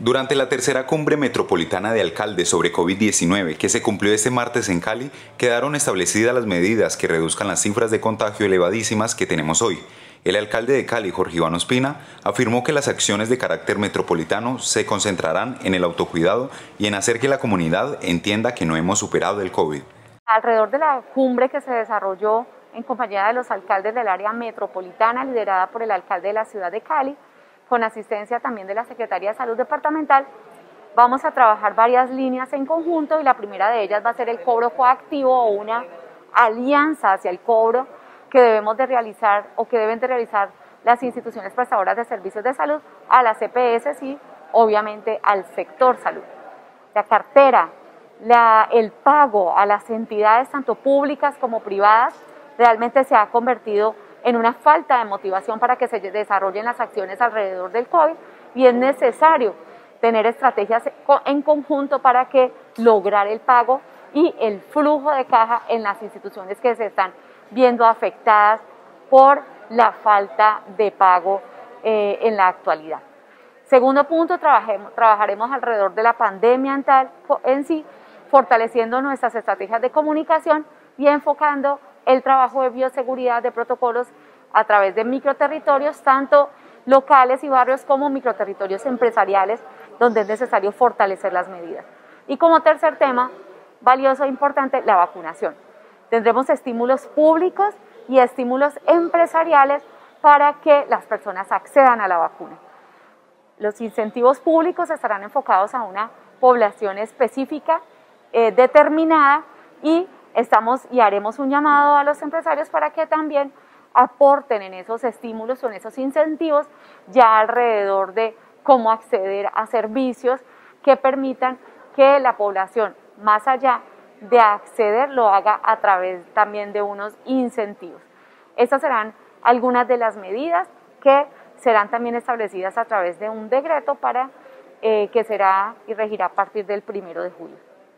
Durante la tercera cumbre metropolitana de alcaldes sobre COVID-19 que se cumplió este martes en Cali, quedaron establecidas las medidas que reduzcan las cifras de contagio elevadísimas que tenemos hoy. El alcalde de Cali, Jorge Iván Ospina, afirmó que las acciones de carácter metropolitano se concentrarán en el autocuidado y en hacer que la comunidad entienda que no hemos superado el COVID. Alrededor de la cumbre que se desarrolló en compañía de los alcaldes del área metropolitana, liderada por el alcalde de la ciudad de Cali, con asistencia también de la Secretaría de Salud Departamental, vamos a trabajar varias líneas en conjunto y la primera de ellas va a ser el cobro coactivo o una alianza hacia el cobro que debemos de realizar o que deben de realizar las instituciones prestadoras de servicios de salud a las CPS y obviamente al sector salud. La cartera, el pago a las entidades tanto públicas como privadas realmente se ha convertido en una falta de motivación para que se desarrollen las acciones alrededor del COVID y es necesario tener estrategias en conjunto para que lograr el pago y el flujo de caja en las instituciones que se están viendo afectadas por la falta de pago eh, en la actualidad. Segundo punto, trabajaremos alrededor de la pandemia en sí, fortaleciendo nuestras estrategias de comunicación y enfocando el trabajo de bioseguridad de protocolos a través de microterritorios, tanto locales y barrios como microterritorios empresariales, donde es necesario fortalecer las medidas. Y como tercer tema, valioso e importante, la vacunación. Tendremos estímulos públicos y estímulos empresariales para que las personas accedan a la vacuna. Los incentivos públicos estarán enfocados a una población específica eh, determinada y estamos y haremos un llamado a los empresarios para que también aporten en esos estímulos o en esos incentivos ya alrededor de cómo acceder a servicios que permitan que la población, más allá de acceder, lo haga a través también de unos incentivos. Estas serán algunas de las medidas que serán también establecidas a través de un decreto para eh, que será y regirá a partir del primero de julio.